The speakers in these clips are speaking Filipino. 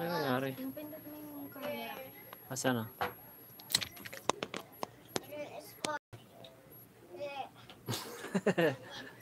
Ano nangyari? Yung pindot mo yung camera. Asa na? Yan.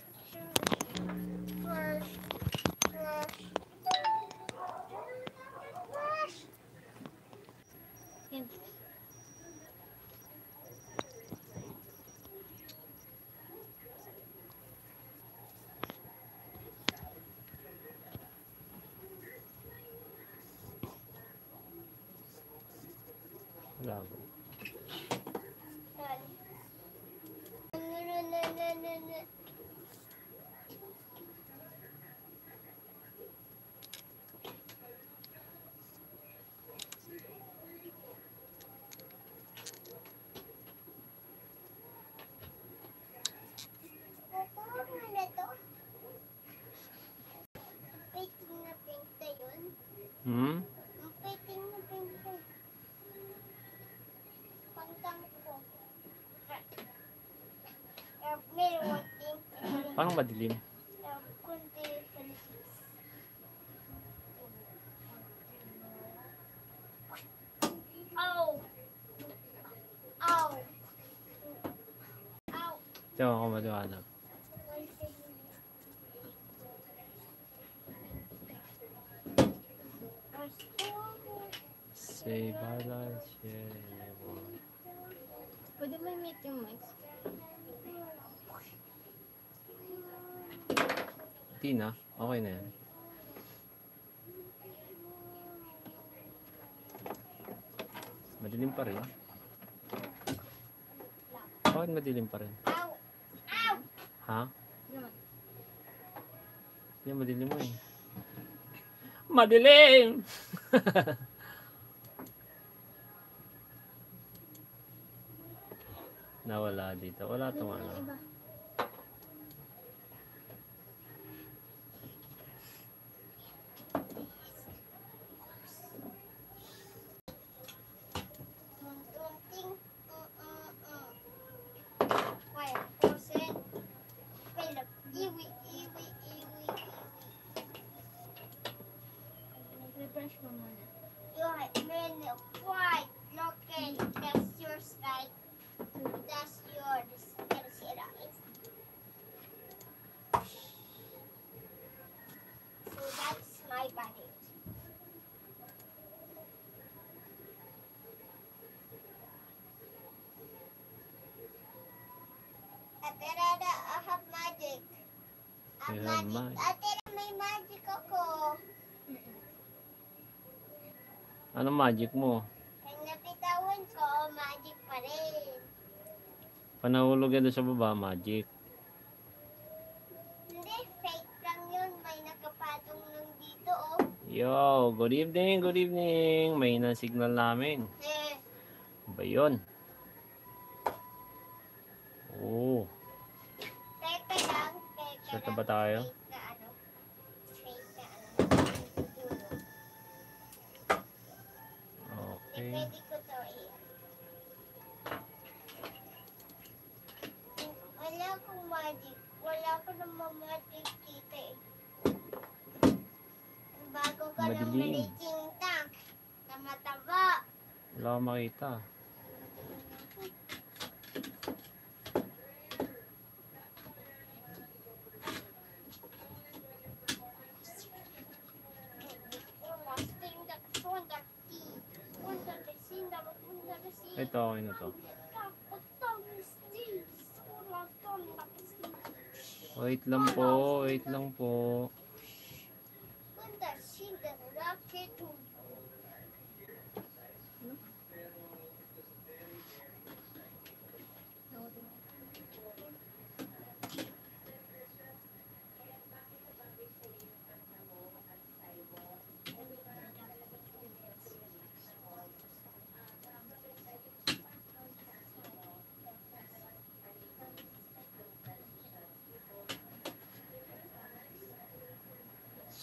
Parang madilim. Ito ako maliwanag. Say bye share everyone. Pwede ba i-meet yung mic? Hindi na. Okay na yan. Madilim pa rin. Bakit madilim pa rin? Ha? Yan, madilim mo eh. Madilim! Nawala dito. Wala tong ano. Iba. Refresh mo muna. That's yours. Can you see it? So that's my body. Ate Rada, I have magic. I You have magic. Ate, may magic ako. Ano magic mo? Pag napitawan ko, magic pa rin. Panahulog yan sa baba, magic. Hindi, fake lang yun. May nakapatong lang dito, oh. Yo, good evening, good evening. May na signal namin. Eh, ba yun? 但系咯。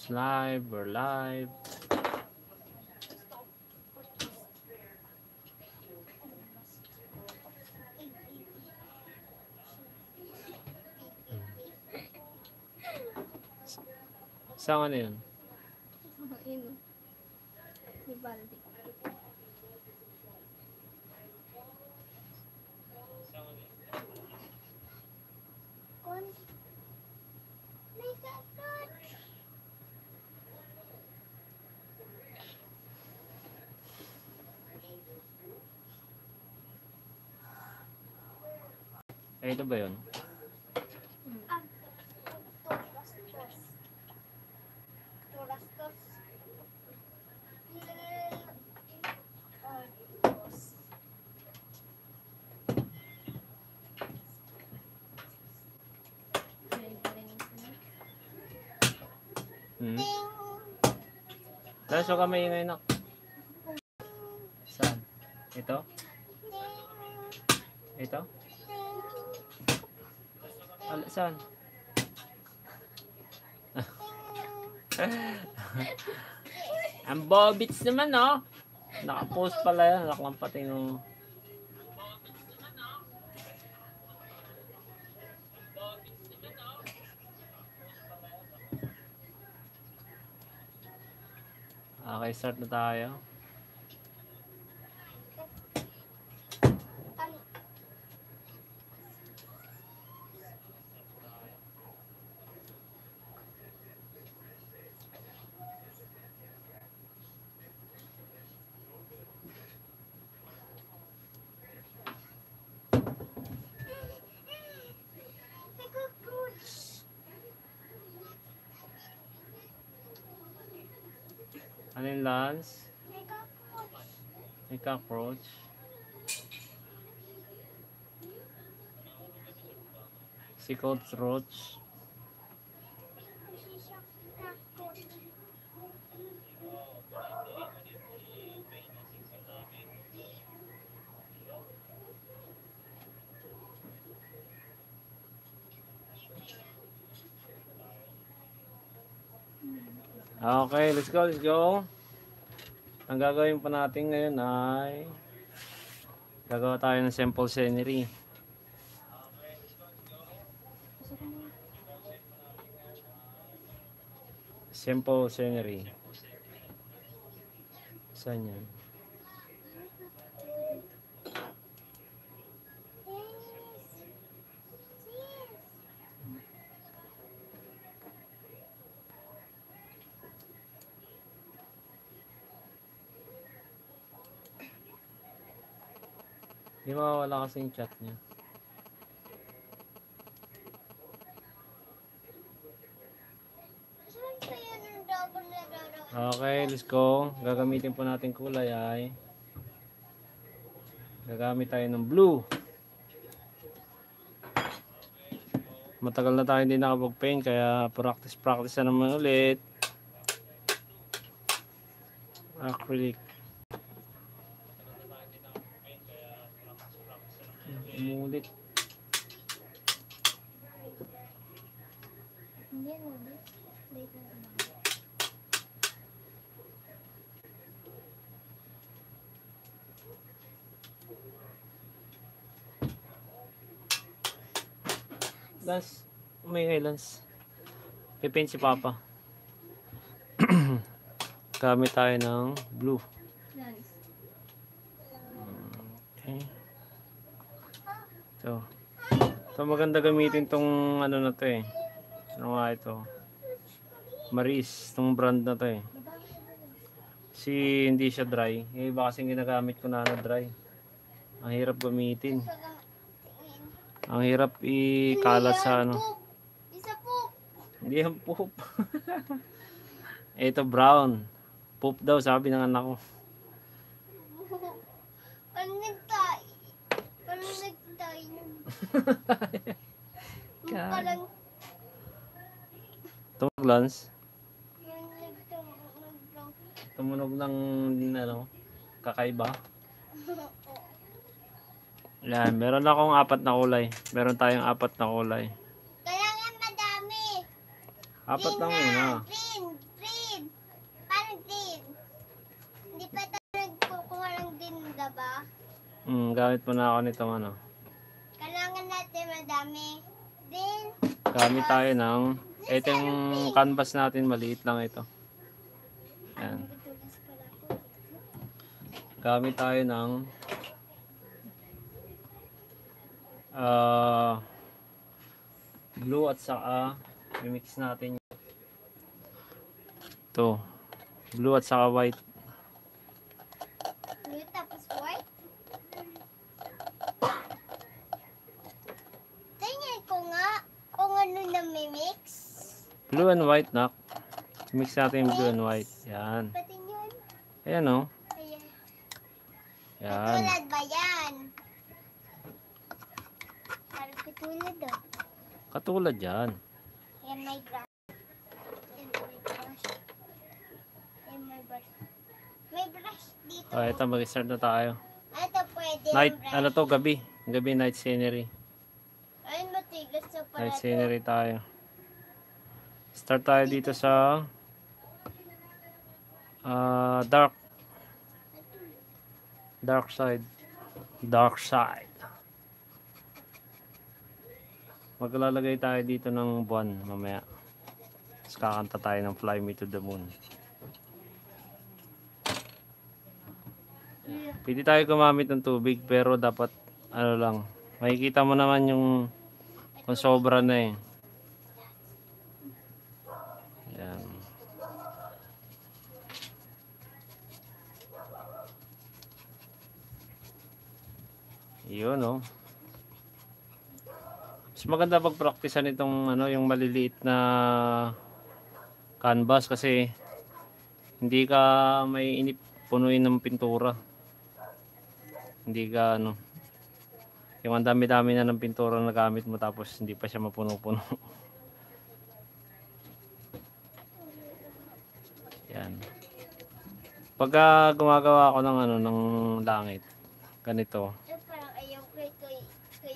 Live, we're live. Saan ano yun? Eh, ito ba yun? Hmm? Huwag ka maingay na. Saan? Ito? Ito? Al saan? Ang bobits naman, no? Nakapost pala yan. Naklang pati nung... Okay, start na tayo. Cockroach. Si Coach Roach. Kasi siya nakut. Okay, let's go, let's go. Ang gagawin pa natin ngayon ay gagawa tayo ng sample scenery. Sample scenery. Saan yan? Yes. Yes. Mawawala kasi yung chat niya. Okay, let's go. Gagamitin po natin kulay ay gagamit tayo ng blue. Matagal na tayo hindi nakapag-paint kaya practice practice na naman ulit. Acrylic. Umulit. Hindi yan ulit. Late na naman. Lance, umingay Lance. Pipaint si Papa. Gamit tayo ng blue. Okay. So, so maganda gamitin tong ano na to eh. Ano nga ito? Maris, tong brand na to eh. Si hindi siya dry. Yung iba kasing ginagamit ko na na dry. Ang hirap gamitin. Ang hirap ikalat sa ano. Hindi yan poop. ito brown. Poop daw sabi ng anak ko. Ano nagtay? Ano nagtay? God. Parang Tumunog Lance. Tumunog ng ano, kakaiba. Yan, meron akong apat na kulay. Meron tayong apat na kulay. Apat lang na, muna. Green, green. Parang green. Hindi pa tayo nagkukuha ng green, diba? Hmm, gamit mo na ako nitong ano. Kailangan natin madami. Green. Gamit tayo ng, ito yung canvas natin, maliit lang ito. Yan. Nagtugas pala ako. gamit tayo ng ah blue at saka i-mix natin ito blue at saka white Blue tapos white. Tingnan ko nga kung ano na may mix. blue and white nak mix natin yung blue and white yan Pati yun. ayan o Ayan. yan Tulad ba yan? Parang katulad oh. katulad yan Yan may brush. Yan may brush. Yan may brush. May brush dito. oh, ito mag-start na tayo Ito pwede night brush. ano to gabi gabi night scenery Ayun matigas sa pala night scenery tayo start tayo dito sa ah, dark dark side dark side maglalagay tayo dito ng buwan mamaya. Tapos kakanta tayo ng fly me to the moon. Pwede tayo gumamit ng tubig pero dapat ano lang makikita mo naman yung kung sobra na eh. Yan. Yun oh mas maganda pag praktisan itong ano yung maliliit na canvas kasi hindi ka may inip punuin ng pintura. Hindi ka ano yung ang dami-dami na ng pintura na gamit mo tapos hindi pa siya mapuno-puno. Yan. Pagka gumagawa ako ng ano ng langit ganito Ito parang ayaw ko ito. ito yung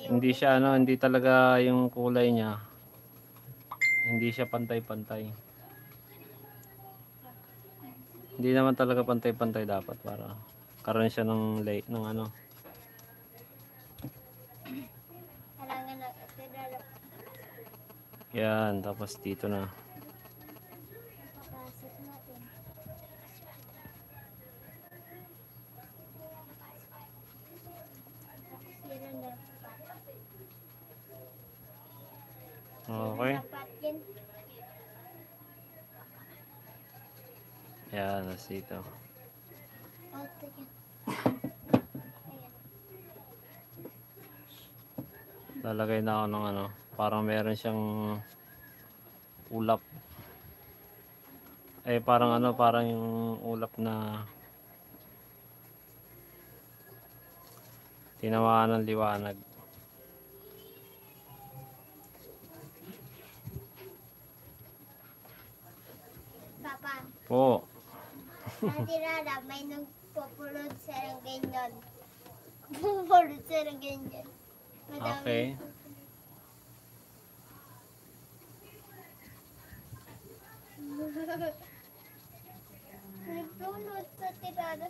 hindi siya ano, hindi talaga yung kulay niya. Hindi siya pantay-pantay. Hindi naman talaga pantay-pantay dapat para karoon siya ng lay ng ano. Yan, tapos dito na. Papasok natin. Sira na. Okay. Yan. Tapos dito. Lalagay na ako ng ano, parang meron siyang ulap. Eh parang ano, parang yung ulap na tinamaan ng liwanag. Po. Ate Rara, may nagpupulot sa ganyan. Pupulot sa ganyan. Madami. Okay. Nagpulot sa tirada.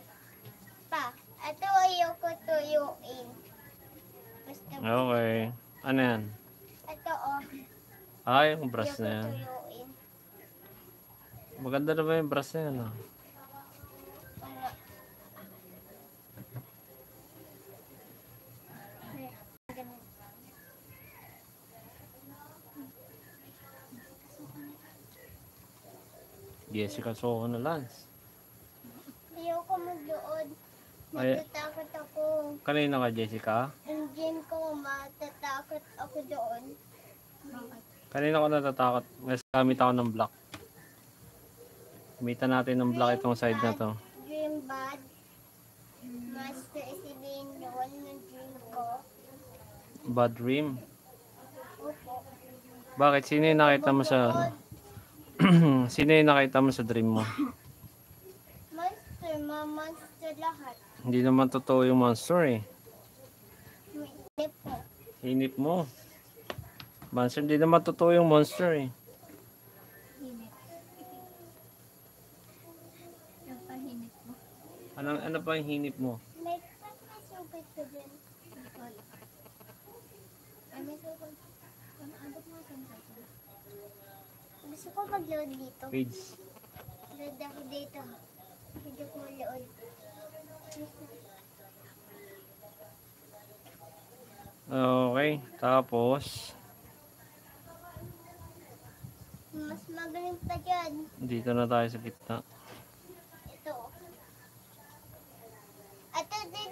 Pa, ito ayoko tuyuin. Basta, Okay. Ano yan? ito oh, Ah, yung brush ayoko na yan. tuyuin. Maganda na ba yung brush na yan? ah? Jessica Soho na Lance. Ayoko magdoon. Ay- Natatakot ako. Kanina ka, Jessica? Ang ko, matatakot ako doon. Kanina ko natatakot. Mas gamit ako ng block. Gamitan natin ng block itong side na to. Dream bad. Master isibihin doon ng dream ko. Bad dream. Opo. Bakit? Sino yung nakita mo sa... Sino yung nakita mo sa dream mo? Monster, ma monster lahat. Hindi naman totoo yung monster eh. Inip po. Hinip mo. Monster, hindi naman totoo yung monster eh. Ano, ano pa yung hinip mo? May pasupit ko din. Ay, may sukol. Ano, abot mo sa? Gusto ko mag-load dito. Page. Load ako dito. Hindi ko load. Okay, tapos Mas magaling pa dyan. dito na tayo sa gitna. Ito.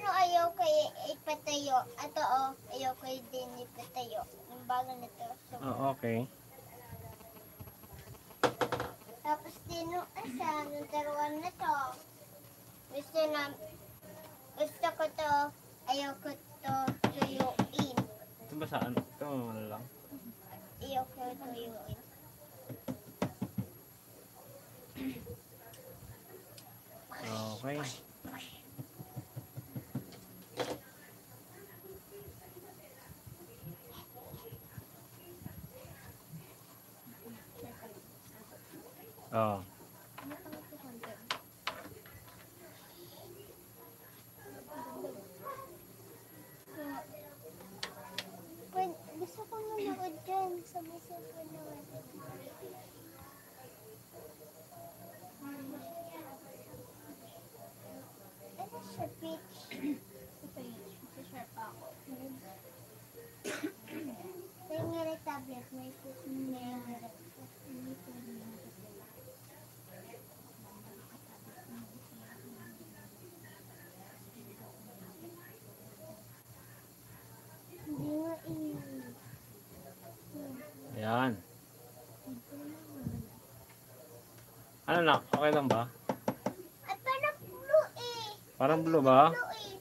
Ito din o ayaw ko i- ipatayo. Ito o, ayaw ko din ipatayo. Yung bago na to. So, Ah, okay. Tapos din yung isa, yung dalawa na to. Gusto na, gusto ko to, ayaw ko to tuyuin. Ito ba saan? Ito ano lang. Ayaw ko tuyuin. Okay. Oh. Pwede, gusto ko manood dyan sa may cellphone naman. Ano siya, Peach? Sa page. Sa share pa ako. May nga tablet, may may nga Hindi ko rin nakasila. Hindi nga eh. Ayan. Ano na? Okay lang ba? At parang blue eh. Parang blue ba? Blue eh.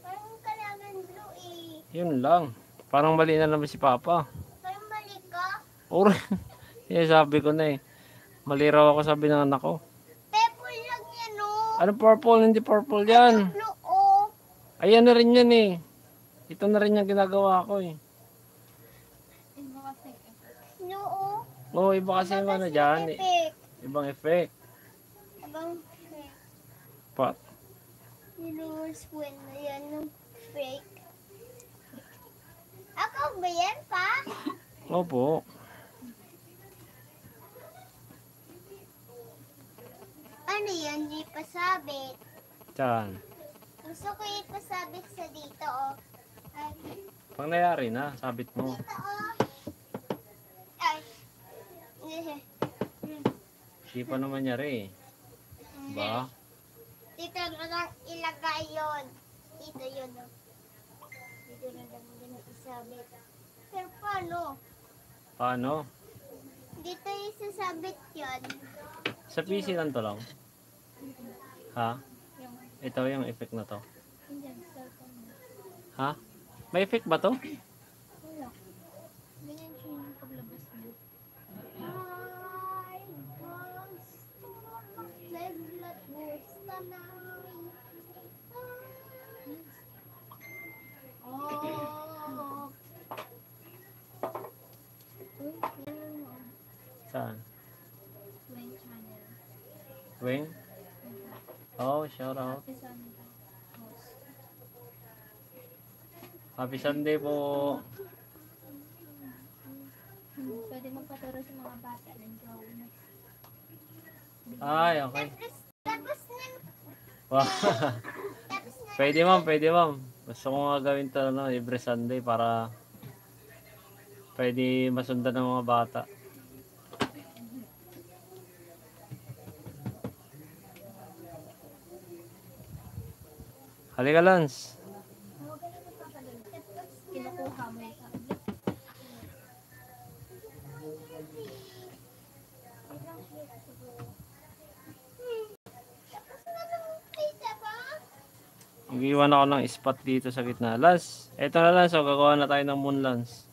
Parang kailangan blue eh. Yun lang. Parang mali na naman si Papa. Parang mali ka. Or, sabi ko na eh. Mali raw ako sabi ng anak ko. Purple lang yan oh. Ano purple? Hindi purple yan. Blue oh. Ayan na rin yan eh. Ito na rin yung ginagawa ko eh. Iba kasi eh. Blue oh. Oo, iba kasi yung ano dyan. eh. Epic. Ibang effect. Abang fake. Pa Niluwas win na yan ng fake. Ako ba yan pa? Opo. Ano yan? Di pasabit. Diyan. Gusto ko ipasabit sa dito oh. Ay, Pang nangyari na, sabit mo. dito oh. Hindi pa naman nyari eh. Ba? Dito na lang ilagay yon. Dito yun. Oh. Dito na lang din isabit. Pero paano? Paano? Dito isasabit yun. Sa PC lang to lang. Ha? Ito yung effect na to. Ha? May effect ba to? Wala. Ganyan siya yung paglabas mo. Ay, gusto magleglat gusto na. Oh. Uy, yan mo. Saan? Wayne channel. Wing? Oh, shout out. Happy Sunday. Host. Happy Sunday po. Pwede magpaturo sa mga bata ng drawing. Ay, okay. Tapos, na, Wow. pwede ma'am, pwede ma'am. Gusto ko nga gawin to no, every Sunday para pwede masundan ng mga bata. Halika, Lance. Kinukuha mo yung tablet. Tapos na ng pizza ba? Mag-iwan ako ng spot dito sa gitna. Lance, eto na Lance. So, gagawa na tayo ng moon Lance.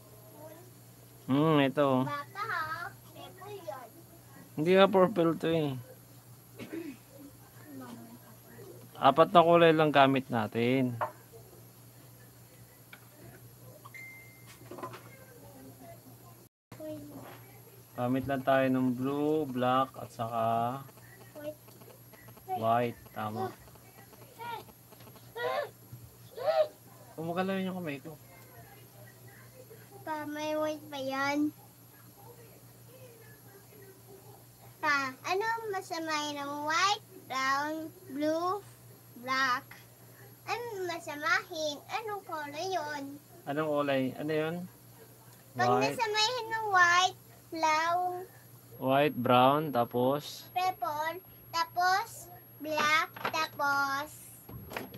Hmm, ito. Bata ha. Hindi nga purple to eh. Apat na kulay lang gamit natin. Gamit lang tayo ng blue, black, at saka white. Tama. Kumagalaw yung kamay ko. Pa, may white pa yan. Pa, ano masama ng white, brown, blue, black. Ano masamahin? Anong color yun? Anong kulay? Ano yun? Pag White, nasamahin ng white, brown, white, brown, tapos purple, tapos black, tapos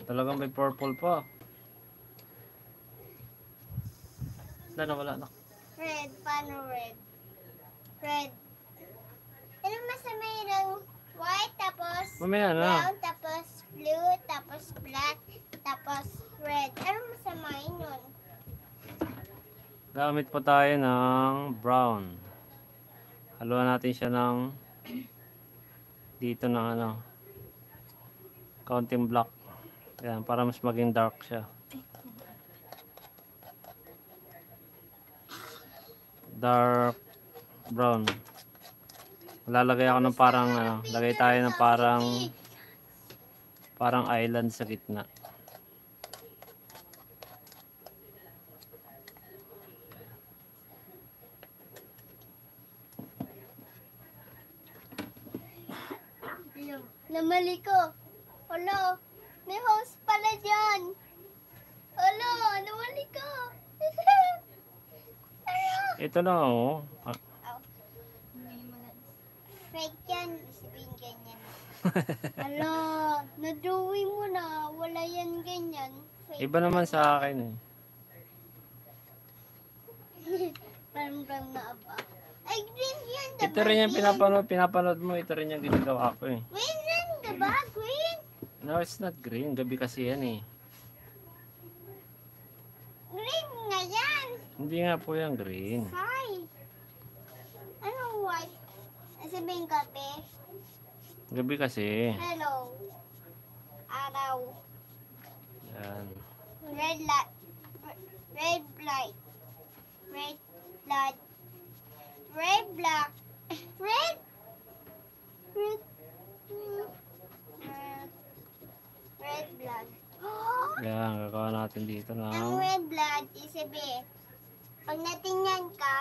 talagang may purple pa. Na nawala na. red. Paano red? Red. Ano masamahin ng white, tapos Mamaya na. brown, tapos blue, tapos black, tapos red. Ano masamahin nun? Gamit po tayo ng brown. Haluan natin siya ng dito ng ano counting black. Ayan, para mas maging dark siya. Dark brown. Lalagay ako ng parang ano, lagay tayo ng parang parang island sa gitna. Namali ko. Hello. May host pala dyan. Hello. Namali ko. Ito na oh. Ah, Fake yan. Sabihin Hello. Na-drawing mo na. Wala yan ganyan. Fake. Iba naman sa akin eh. Parang brown na aba. Ay, green yan. Ito rin yung pinapanood, pinapanood mo. Ito rin yung ginagawa ko eh. Green yan, diba? Green. No, it's not green. Gabi kasi yan eh. Green nga yan. Hindi nga po yung green. Hi. Anong white? Sabihin kape. Gabi kasi. Hello. Araw. Yan. Red light. Red light. Red light. Red black. Red. Red. Red. Blood. Yan, gagawa natin dito Ang ng... red blood, isabi, pag natingnan ka,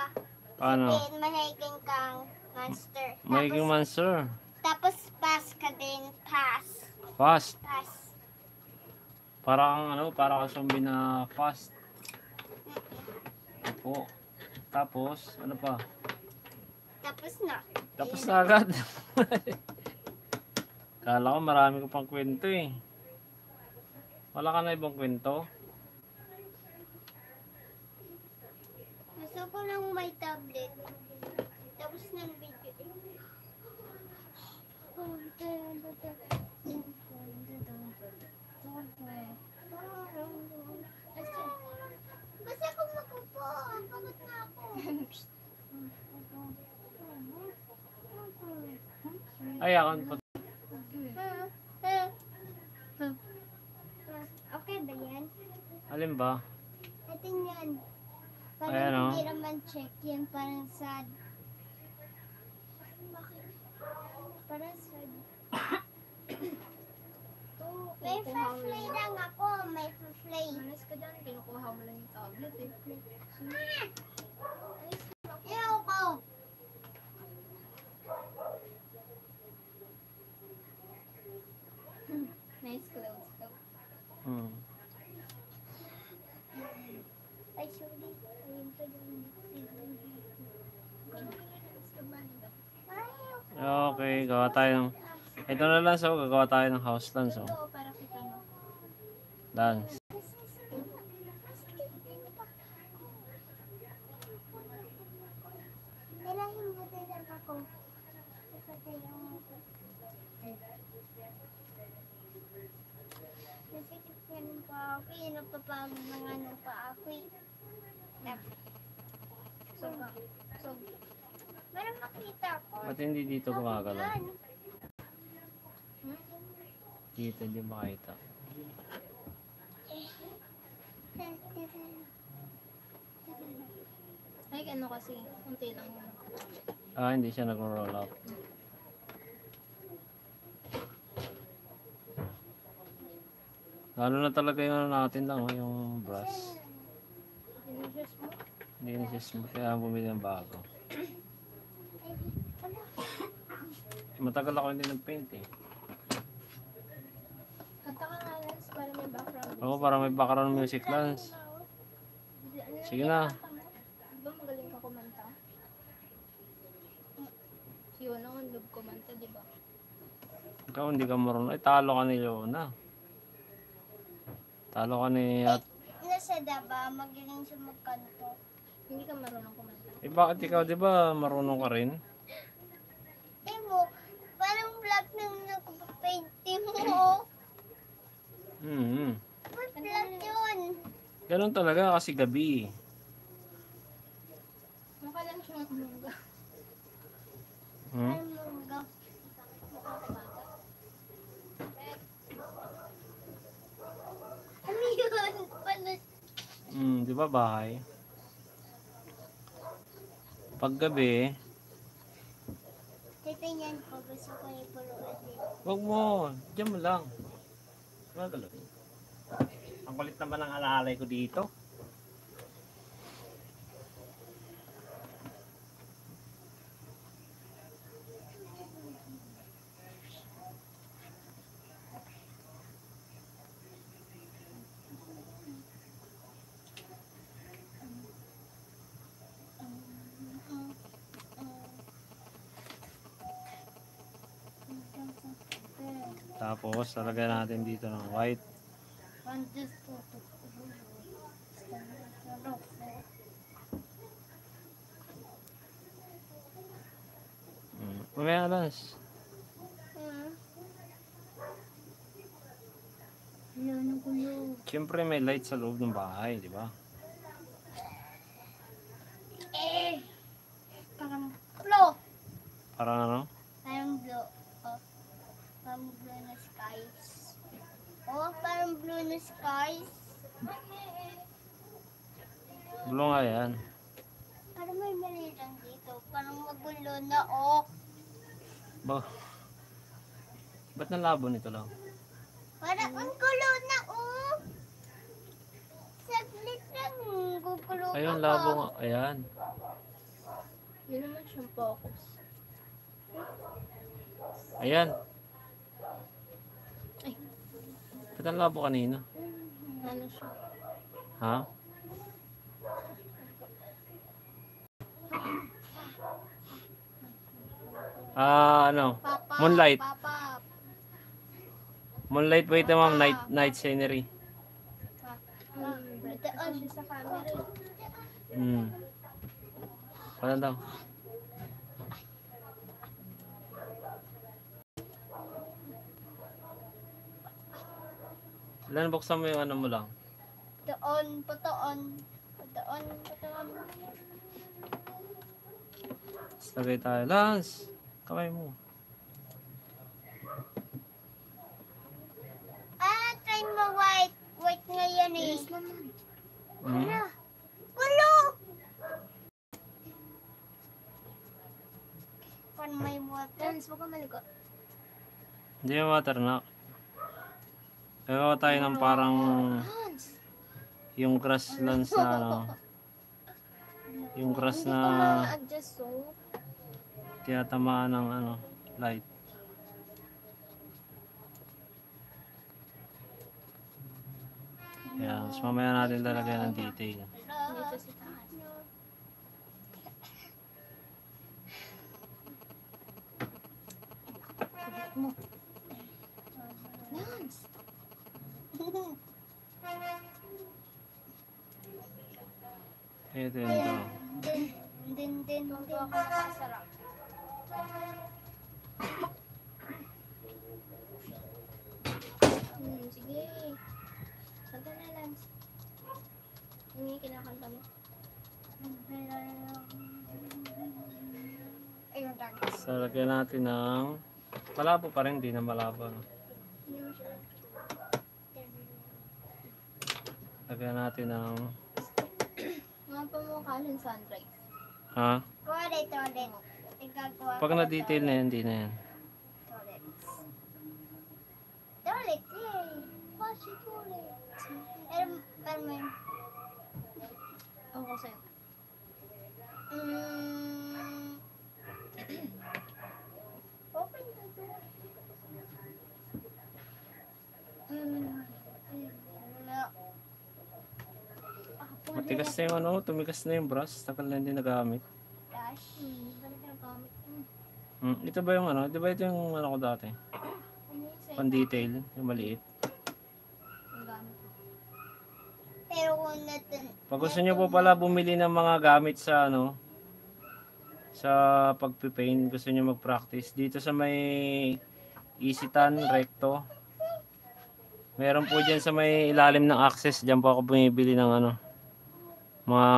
Paano? sabihin, mahiging kang monster. Magiging Tapos, monster. Tapos pass ka din. Pass. Fast. Pass. Parang ano, parang zombie na fast. Opo. Tapos, ano pa? Tapos na. Tapos na agad. Kala ko marami ko pang kwento eh. Wala ka na ibang kwento? Gusto ko lang may tablet. Tapos ng video. Ay, ako pa. Okay ba yan? Alin ba? Ito yan. Parang Ayan, oh. hindi naman check yan. Parang sad. Parang sad. May pa-play lang ako. May pa-play. Manas ka dyan, kinukuha mo lang yung tablet eh. Ayaw ko. Nice clothes daw. Hmm. Ay, sorry. Ayun yun. Ayaw. Okay, gawa tayo ng... Ito na lang so, gagawa tayo ng house dance so. Oo, para kita mo. Dance. Dalahin mo din lang ako. Ipatayo mo ko. Nasikip yan eh. Napapagod ng ano pa ako eh. So, so, Para makita ko. Ba't hindi dito gumagalaw? Yan. Dito hindi makita. ay ano kasi, unti lang. Ah, hindi siya nag-roll up. Lalo na talaga yung ano natin lang, oh, yung brush. Delicious mo. Kaya bumili ng bago. Matagal ako hindi nag-paint eh. Kanta ka Oo, para may background music Lance. Sige na. Di ba magaling ka kumanta? Yun ang love kumanta, di ba? Ikaw hindi ka marunong. Ay, talo ka ni Leona. Talo ka ni at... Nasa daba, magaling siya magkanto. Hindi ka marunong kumanta. Eh, bakit ikaw, di ba, marunong ka rin? Eh mo, parang black nang nakapapainting mo. Hmm. Ba't black yun? Ganun talaga kasi gabi. Mukha lang siyang umungga. Hmm? Ano mga Ano yun? Paano? Hmm, di ba bahay? Pag gabi, Titingnan ko, gusto ko ipuluan dito. wag mo. Diyan mo lang. Magalo. Ang kulit naman ang alalay ko dito. Tapos, talagyan natin dito ng white. Hmm. Mamaya gulo. Siyempre may light sa loob ng bahay, di ba? Eh! Parang blue. Parang ano? Parang blue. Oh. Parang blue na skies. Oh, parang blue na skies. Gulo nga yan. Parang may mali lang dito. Parang magulo na, oh. Ba Nalabo nito lang? Parang ang gulo na, oh. Saglit lang, gugulo Ayun, labo nga. Ayan. Yun naman siyang focus. Ayan. Ay. Ba't ang labo kanina? Ano siya? Ha? Ah, ano? Papa, Moonlight. Papa, Moonlight ba ito, ma'am? Night, night scenery. Hmm. Ano daw? Lan, buksan mo yung ano mo lang. Doon, patoon. Patoon, patoon. Lagay tayo. Lance! Kamay mo. Ah, try mo white. White nga yan eh. Hmm? Ano? Gulo! Pan may water. Lance, huwag ka maligo. Hindi yung water na. Gagawa tayo ng parang yung grasslands na ano. Yung grass na so. tinatamaan ng ano, light. Yan, so mamaya natin lalagyan ng detail. Dito sa taas. Sabit mo. Lance! Ito yun to. Din, din, din, sige. Kanta na, Lance. Yung yung kinakanta mo. Ayun. So, lagyan natin ng malabo pa rin, di na malabo. No? Lagyan natin ng Mga pamukha ng sunrise. ha? Ulit. Igagawa Pag na-detail na yan, di na yan. Ulit. Ulit, eh. Bakit ulit? Pero, pero may... Ako sa'yo. Mm, open the door. Mm, Matigas na yung ano, tumigas na yung brush. Tagal na hindi nagamit. Brush. Hmm, nagamit. Hmm, ito ba yung ano? Di ba ito yung ano ko dati? Sa'yo? Pan-detail, yung maliit. Ang gamit mo. Pero kung natin... Pag gusto nyo po pala bumili ng mga gamit sa ano, sa pagpipaint, gusto nyo mag-practice, dito sa may Isitan, Recto, meron po dyan sa may ilalim ng access, dyan po ako bumibili ng ano, mga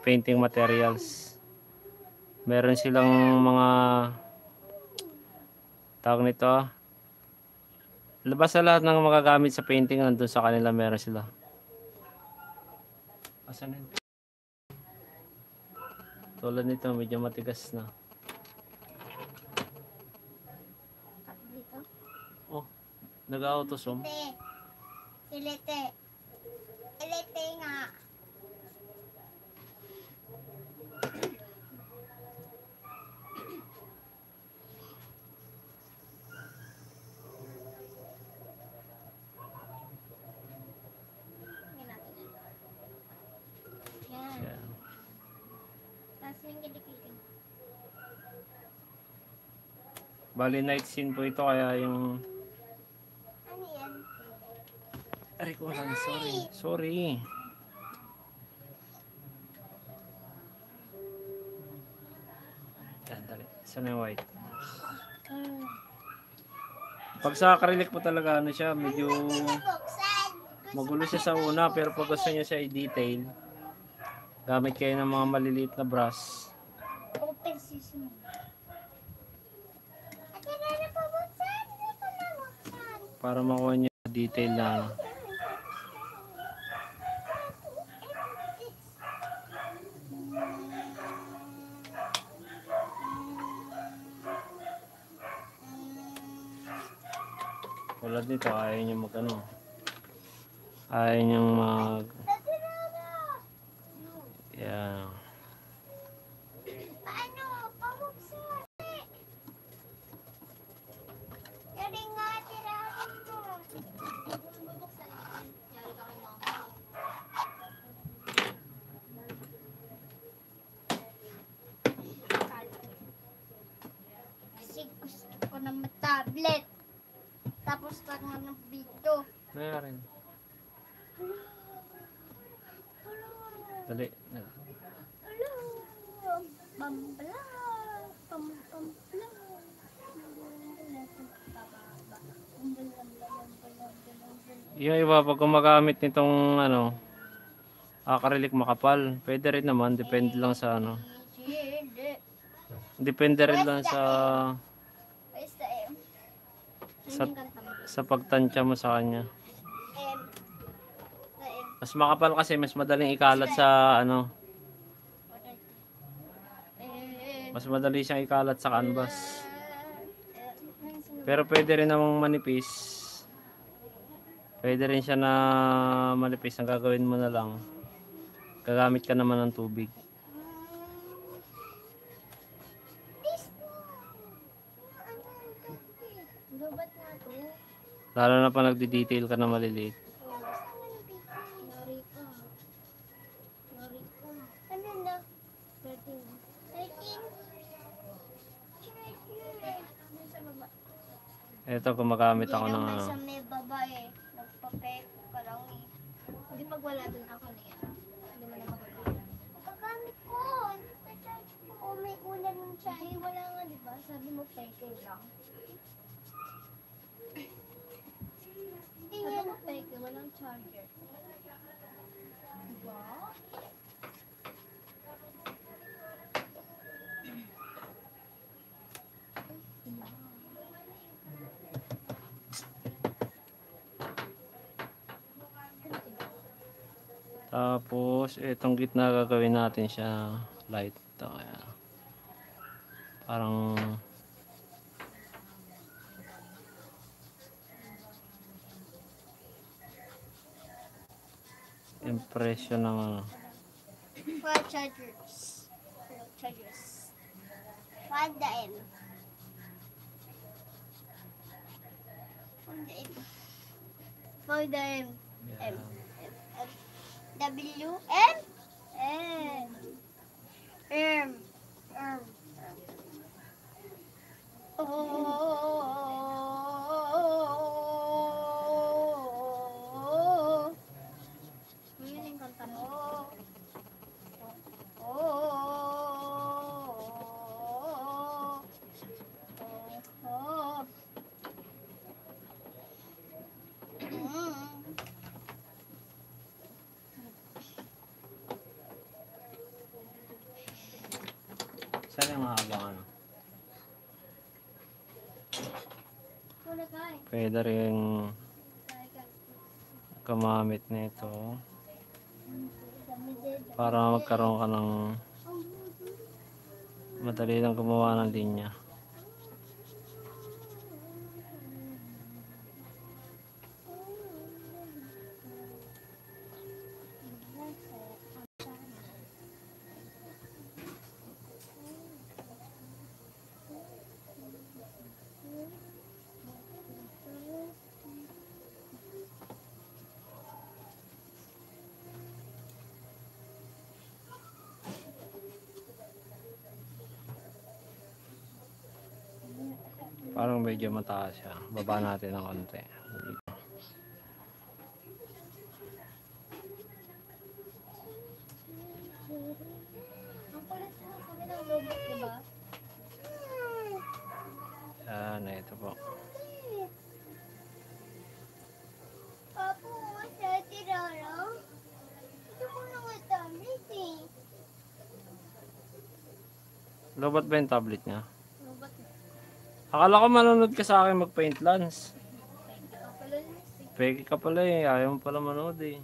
painting materials. Meron silang mga tawag nito, labas sa lahat ng magagamit sa painting, nandun sa kanila meron sila. Asan yun? Tulad nito, medyo matigas na. Oh, nag-autosum. Ilite. Ilite. Ilite nga. Tingnan natin yan. Yan. Yan. Tapos yung kilikili. Bali night scene po ito kaya yung... Ano yan? Aray ko lang, sorry. Sorry. Dali. Saan yung white? Pag sa acrylic po talaga, ano siya, medyo magulo siya sa una, pero pag gusto niya siya i-detail, gamit kayo ng mga maliliit na brush. Open season. Ate na na po buksan. Hindi ko na buksan. Para makuha niya detail na ano. Tulad nito, ayaw niya mag ano. Ayaw niya mag... Yeah. Paano? Pabuksan. Yari nga, tirahan mo. Bubuksan natin. Yari ka kay mama. Kasi gusto ko na tablet. Tapos parang ng video. Mayroon. Dali. Hello. Bambla. Pam pam bla. Yung iba, pag gumagamit nitong ano, acrylic makapal, pwede rin naman, depende lang sa ano. Depende rin lang sa? Sa, sa pagtansya mo sa kanya. Mas makapal kasi mas madaling ikalat sa ano, mas madali siyang ikalat sa canvas. Pero pwede rin namang manipis. Pwede rin siya na manipis. Ang gagawin mo na lang, gagamit ka naman ng tubig. Lalo na pa nagdi-detail ka na maliliit. Yari ka. Yari ka. Na? Thirteen. 13. Sa baba? Ito, gumagamit ako ng Hindi ano. sa may babae. Nagpapeko ka lang eh. Hindi pag wala dun ako na yan. Hindi mo na mapapala. Paggamit ko. Nagpa-charge ko. Oh, may ulan ng charge. wala nga, di ba? Sabi mo peke lang. Tapos, itong gitna gagawin natin siya light. Ito, kaya. Parang impression ng ano. For chargers. For chargers. Find the M. Find the M. For the M. M. M. M. W M M M M Oh Ano yun yung kanta mo? Saan yung mahabang ano? Pwede rin Kay ka. gumamit nito para magkaroon ka ng madali lang gumawa ng linya. Medyo mataas siya. Baba natin ng konti. Yan, ito po. Papo, sa tirara. Ito ko na nga tablet eh. Lobot ba yung tablet niya? Akala ko manonood ka sa akin mag-paint si Peke ka pala eh. Ayaw mo pala manood eh.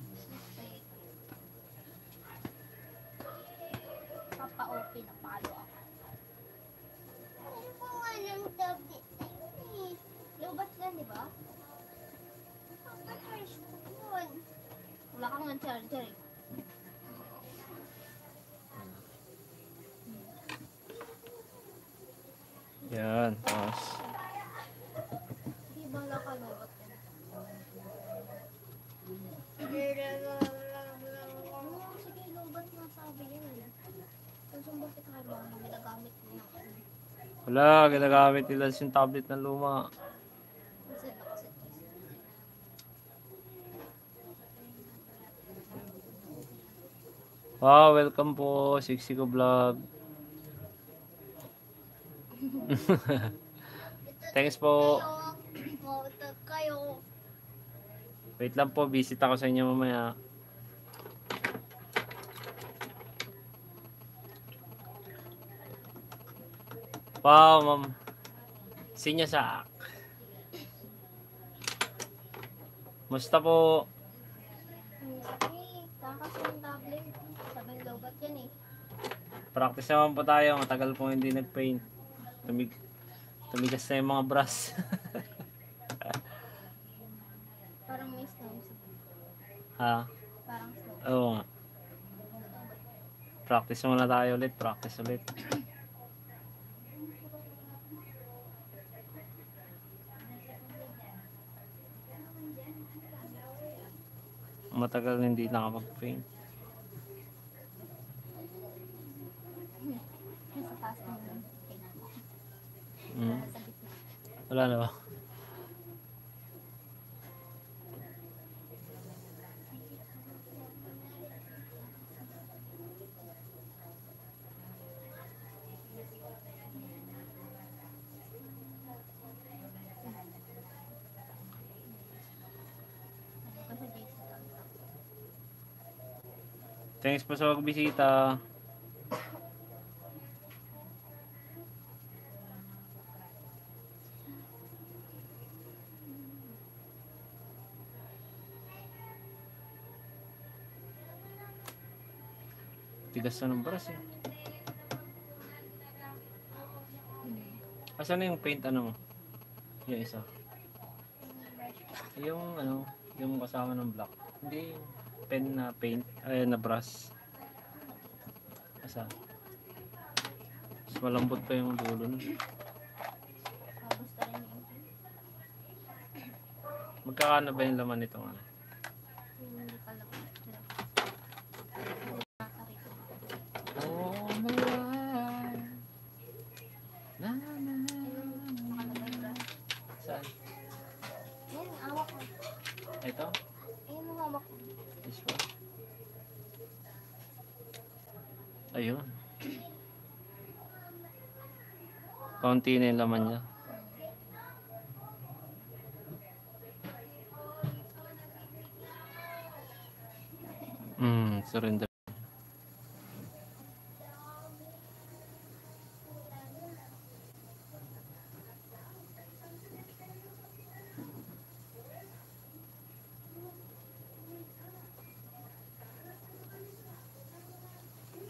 Papa OP na palo ako. Ano ko nga ng tablet na yun eh. Lobot yan, di ba? Ang first yun. Wala kang nga charger eh. Yan. Tapos, Di ba wala ka lobot yan? Oo, sige, sabi yun. Tapos yung bakit ka ba na ginagamit na wala. Ginagamit nila yung tablet ng luma. Wow, welcome po. Sixty ko vlog. Thanks po. Kayo. Wait lang po. Visit ako sa inyo mamaya. Wow, ma'am. Sinya sa Musta po? Practice naman po tayo. Matagal po hindi nag-paint. Tumig tumigas na yung mga brush. Parang may snow. ha? Parang snow. Oo. Practice muna tayo ulit. Practice ulit. Matagal hindi nakapag-paint. Mm. Gitna. Wala na ba? Thanks po sa pagbisita. Tigas na ng brush eh. Asan na yung paint ano mo? Yung isa. Yung ano, yung kasama ng black. Hindi yung pen na paint, ay na brush. Asa? Mas malambot pa yung dulo nun. Magkakano ba yung laman nitong ano? hindi pala. Ito? Ayun mo hawak. This one. Ayun. Kaunti na yung laman niya. Hmm, surrender.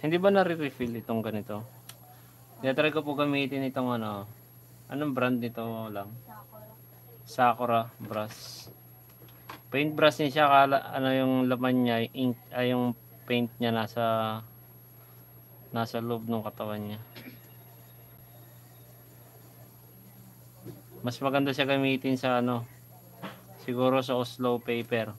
Hindi ba nare-refill itong ganito? Tinatry ko po gamitin itong ano. Anong brand nito lang? Sakura brush. Paint brush niya siya. Kala, ano yung laman niya, ink, ay yung paint niya nasa nasa loob ng katawan niya. Mas maganda siya gamitin sa ano, siguro sa Oslo paper.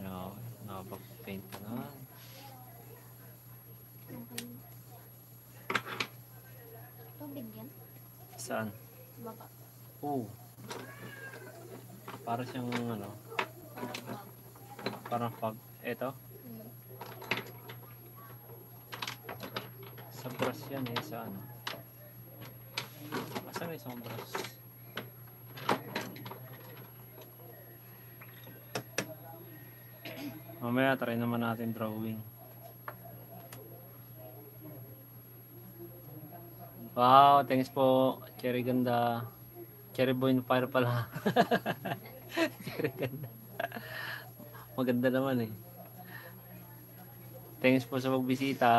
Yeah, nakapag-paint ka na. Tubig yan. Saan? Baba. Oo. Para siyang ano, parang fog. Eto, Hmm. sa brush yan eh, sa ano. Asan na isang brush? Mamaya try naman natin drawing. Wow, thanks po. Cherry ganda. Cherry boy fire pala. Cherry ganda. Maganda naman eh. Thanks po sa pagbisita.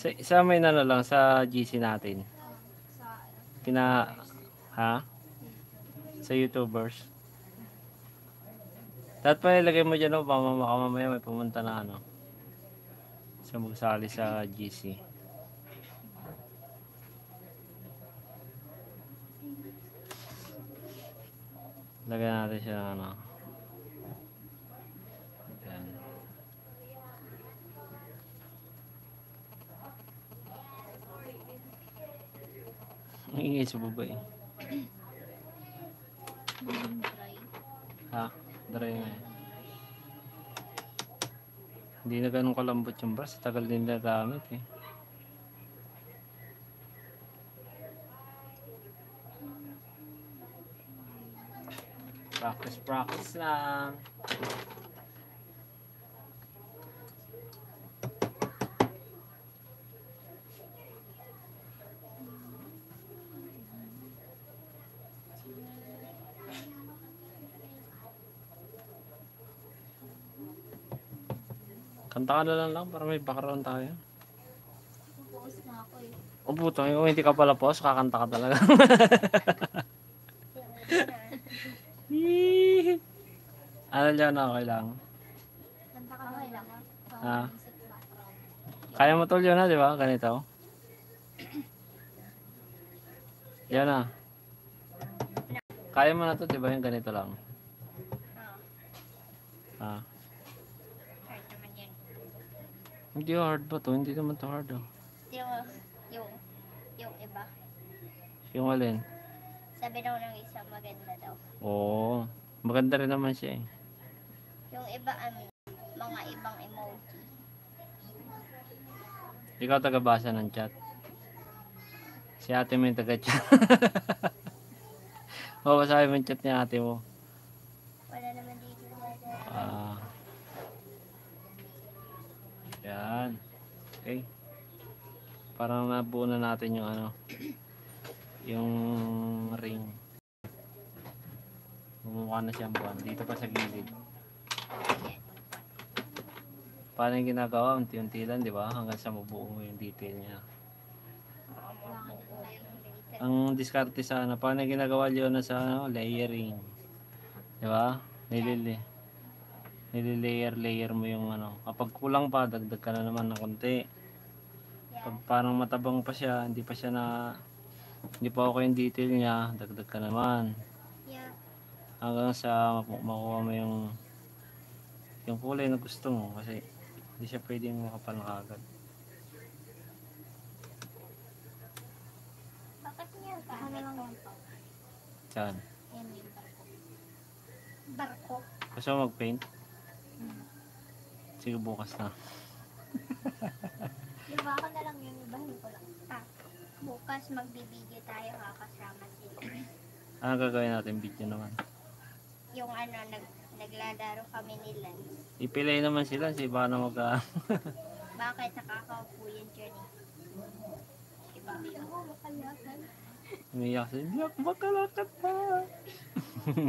Sa, sa may na lang sa GC natin. Sa Kina ha? Sa YouTubers. Dapat pa ilagay mo dyan, no? baka mamaya may pumunta na ano. Sa magsali sa GC. Lagyan natin siya ng ano. Yan. Ang ingay sa baba eh. Ha? Dry na. Hindi na ganun kalambot yung brush. Tagal din na gamit eh. Practice, practice lang. Na lang lang para may background tayo. Pupuos na ako eh. O puto, kung hindi ka pala pause, kakanta ka talaga. ano dyan okay lang? Kanta ka okay lang. Ah. Music background. Kaya mo tol yun na, di ba? Ganito. Yan na. Kaya mo na to, di ba? Yung ganito lang. Ah. Hard naman yan. Hindi hard ba to? Hindi naman to hard oh. Yung, yung, yung iba. Yung alin? Sabi daw ng isa maganda daw. Oo. Maganda rin naman siya eh. Yung iba, ano, mga ibang emoji. Ikaw taga-basa ng chat. Si ate mo yung taga-chat. Babasahin mo yung chat ni ate mo. Wala naman dito. Ah. Yan. Okay. Parang nabuo na natin yung ano. Yung ring. Bumukha na siyang buwan. Dito pa sa gilid. Paano yung ginagawa? Unti-unti lang, di ba? Hanggang sa mabuo mo yung detail niya. Ang diskarte sa ano, paano yung ginagawa yun sa ano, layering. Di ba? Nilili. Nililayer-layer mo yung ano. Kapag kulang pa, dagdag ka na naman ng konti. Pag parang matabang pa siya, hindi pa siya na hindi pa okay yung detail niya, dagdag ka naman. Yeah. Hanggang sa maku- makuha mo yung yung kulay na gusto mo kasi hindi siya pwedeng makapal na kagad. Bakit niya Ano lang yan pa? Yan. Yan yung barko. barko? Gusto mo mag-paint? Sige bukas na. Di ba ako na lang yung ibahin ko lang. Ah, bukas magbibideo tayo kakasama sila. Ano gagawin natin? Video naman. Yung ano, nag, naglalaro kami ni Lance. Ipilay naman sila si baka na mag Bakit nakakaupo dyan eh? Diba? Hindi ako makalakan. umiyak siya. Hindi ako makalakad pa.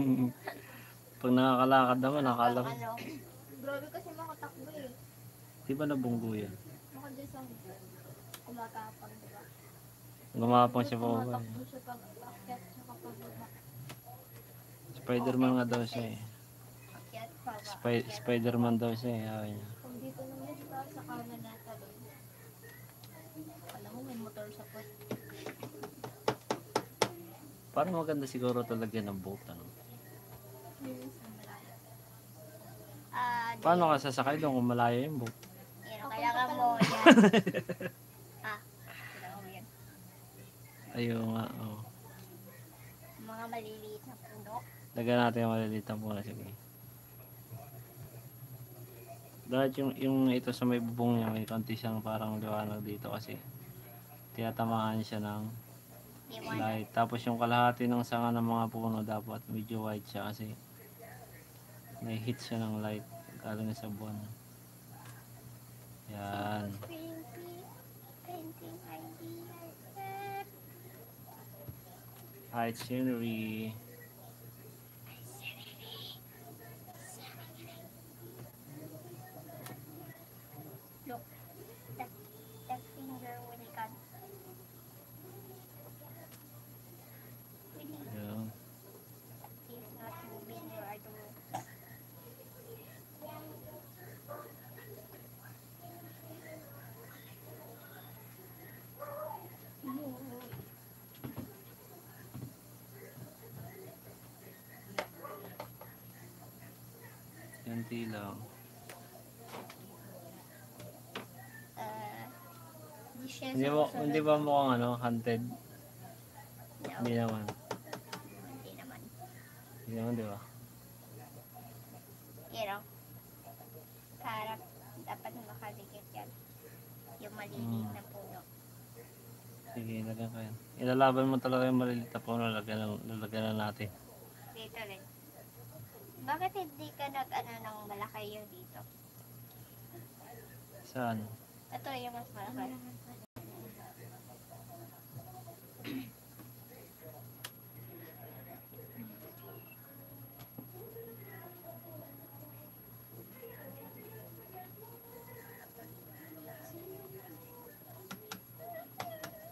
Pag nakakalakad naman, nakala ko. Ano, Grabe kasi eh. Di ba nabunggo yan? Di ba? Gumapang siya pa ba? Tumatakbo siya pag akyat siya kapag baba. Spider-Man nga daw siya eh. akyat pa ba? Spider-Man daw siya eh. Ayaw niya. Kung dito naman siya sa kanan nata doon. Alam mo, may motor sa put. Parang maganda siguro talaga ng boat. Ano? Malayo. Ah, di- Paano ka sasakay doon kung malayo yung boat? Yan, kailangan mo yan. ah, kailangan mo yan. Ayaw nga. Oh. Mga maliliit na puno. Lagyan natin yung maliliit na muna. Sige. Dahil yung, yung ito sa may bubong niya, may konti siyang parang liwanag dito kasi tinatamaan siya ng Liwanag. light. Tapos yung kalahati ng sanga ng mga puno dapat medyo white siya kasi may hit siya ng light galing sa buwan. Yan. Painting, painting Yan lang. Uh, Hindi mo, hindi ba mukhang ano, hunted? No, Hindi naman. hindi naman. Hindi naman, di ba? Know, parang dapat makadikit yan. Yung maliliit Mm. na puno. Sige, lagyan ko yan. Ilalaban mo talaga yung maliliit na puno, lalagyan, lalagyan na natin. Dito rin. Bakit hindi ka nag-ano ng malaki yun dito? Saan? Ito yung mas malaki.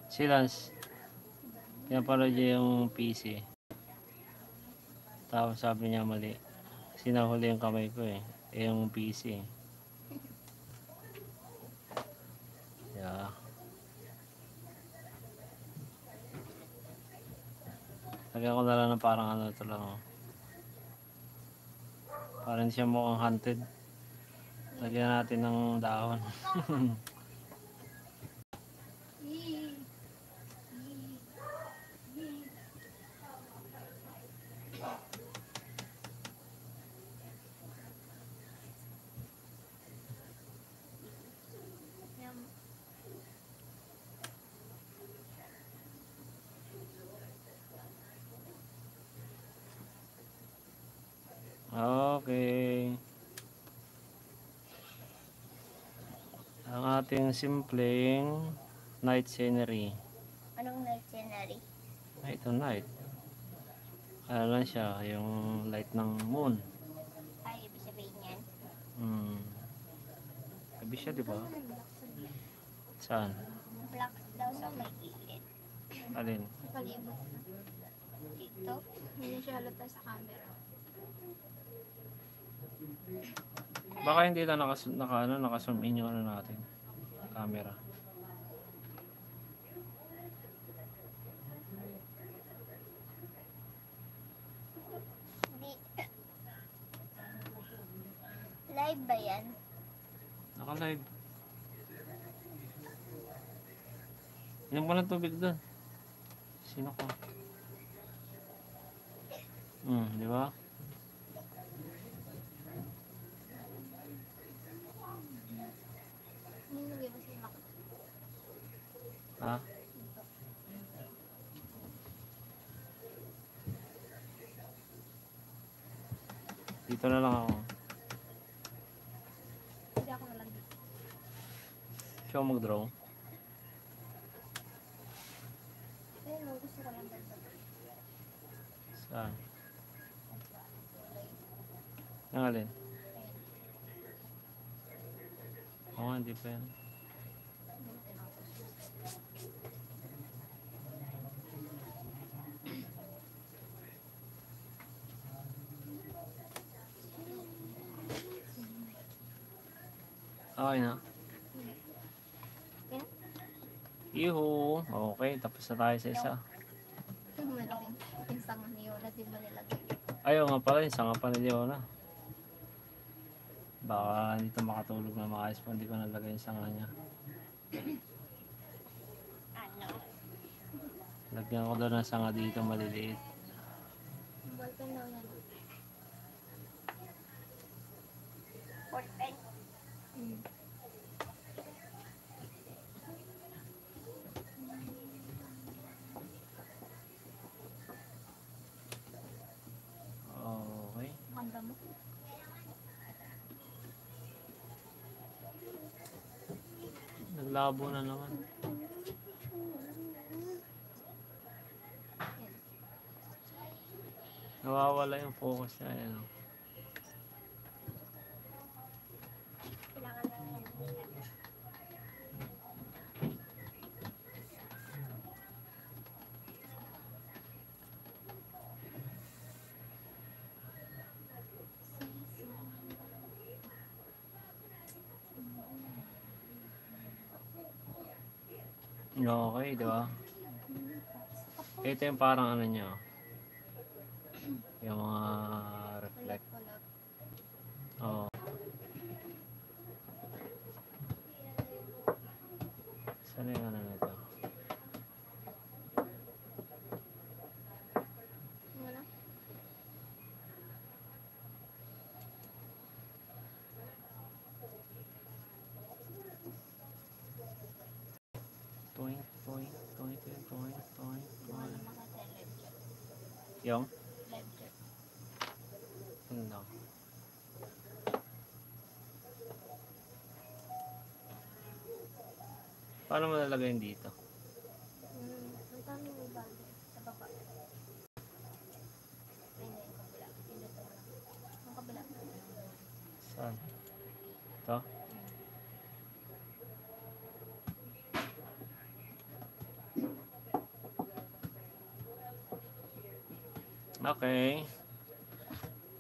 Si Lance. Pinapanood niya yung PC. Tapos sabi niya mali. Kasi nahuli yung kamay ko eh. Eh yung PC. Yeah. Lagyan ko na lang ng parang ano ito lang. oh. Parang siya mukhang hunted. Lagyan natin ng dahon. Yung Okay. Ang ating simpleng night scenery. anong night scenery? Ay, ito night. Ano lang siya, yung light ng moon. Ay, ibig sabihin yan. Hmm. Gabi siya, di ba? Saan? Black daw sa may gilid. Alin? Palibot. Dito. Hindi siya halata sa camera. Baka hindi na nakas naka, ano, naka-zoom in yung ano natin. Camera. Live ba yan? Naka-live. Inom ko ng tubig doon. Sino ko? Hmm, di ba? Nilagay mo si Mac. Ha? Dito na lang ako. Hindi ako nalagay. Siya mag-draw. Saan? Ang alin? Oo, hindi pa yan. Okay na. Yan? Iho. Okay, tapos na tayo sa isa. Ito malaki. Yung sanga ni Yola, di ba nilagay? Ayaw nga pala, yung sanga pa ni Leona. Baka hindi ito makatulog na maayos pa, hindi ko nalagay yung sanga niya. Ano? Lagyan ko doon ng sanga dito, maliliit. Ballpen daw yan. Ballpen? Hmm. Naglabo na naman. Nawawala yung focus niya. Ayan, oh. Okay, di ba? Ito yung parang ano niya. oh. Yung mga reflect. Wala. Oo. Saan yung ano nito? Yung ano? Toink, toink, toink, toink, toink, toink, Wala toink. nakatay live chat. Yung? Live chat. Ano? Lalagay yun dito? Hmm. Ang dami yung bando. Sa baba. Saan? Ito? Okay.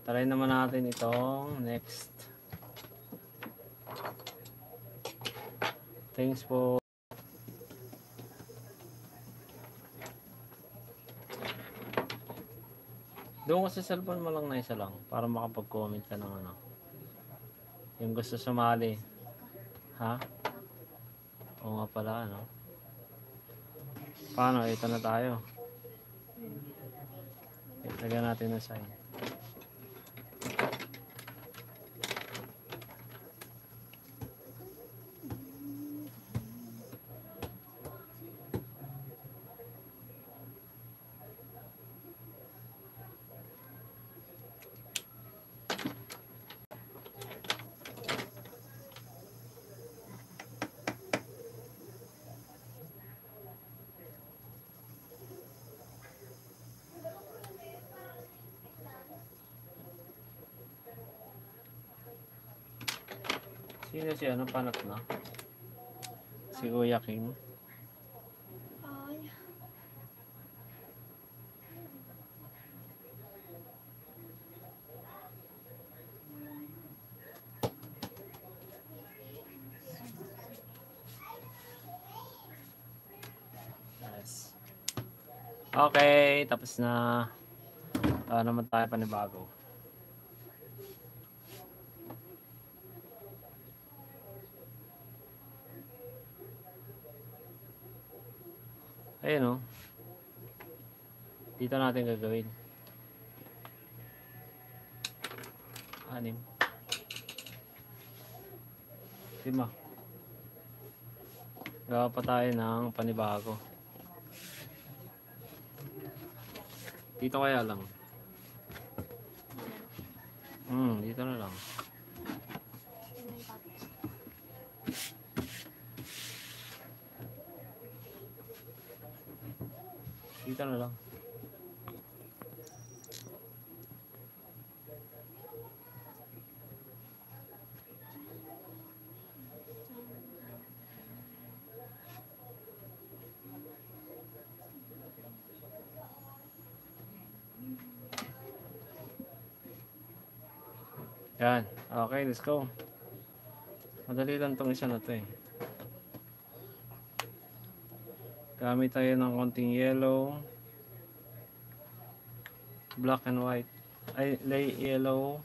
Try naman natin itong next. Thanks po. Doon ko sa cellphone mo lang na isa lang para makapag-comment ka ng ano. Yung gusto sumali. Ha? Oo nga pala, ano? Paano? Ito na tayo. Lagyan natin ng sign. si ano, panat na. Si Kuya King. Okay, tapos na. Uh, naman tayo panibago. Natin gagawin. Anim. Lima. Gawa pa tayo ng panibago. Dito kaya lang. Hmm, dito na lang. Dito na lang. Yan. Okay, let's go. Madali lang tong isa na to eh. Gamit tayo ng konting yellow. Black and white. Ay, lay yellow.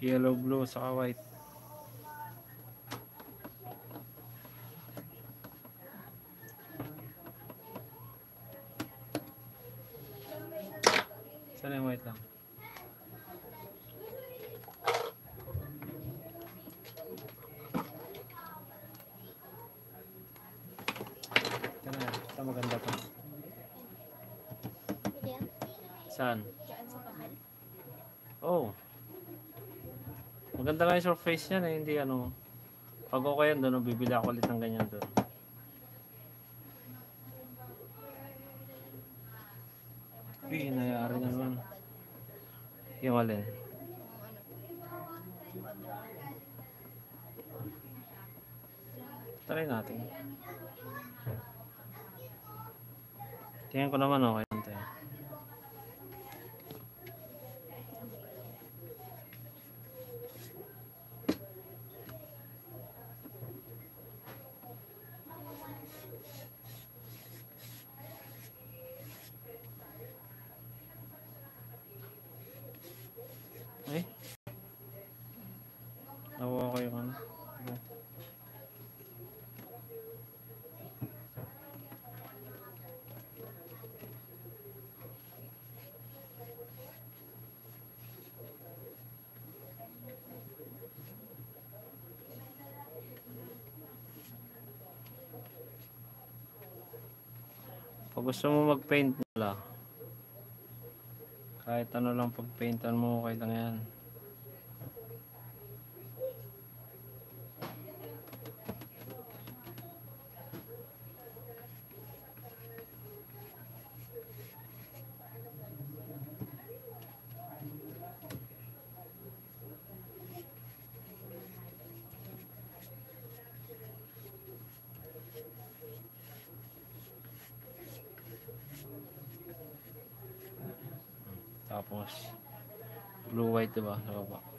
Yellow, blue, saka white. Saan yung white lang? Ito na, ito maganda to. Pwede yan? Saan? Diyan sa bakal. Oh. Maganda nga yung surface niyan eh, hindi ano. Pag okay yan doon, bibili ako ulit ng ganyan doon. Uy, nangyari na naman. Yung alin? Try natin. Tingnan ko naman okay. lang tayo. Ay. Nakuha ko yung ano. Ano? Gusto mo mag-paint nila, kahit ano lang pag-paintan mo, okay lang yan. Tapos, blue-white diba? Sa baba.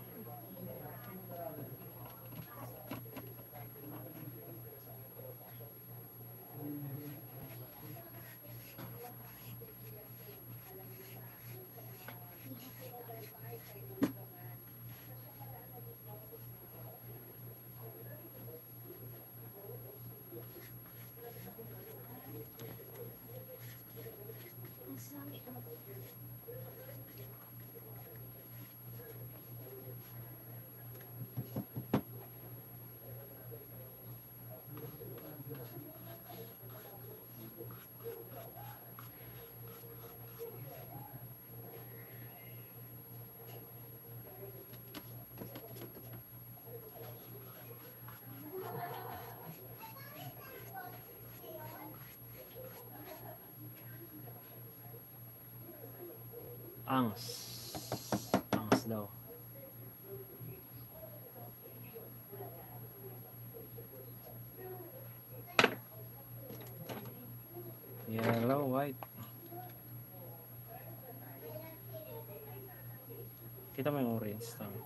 Kita mo yung orange. Tama.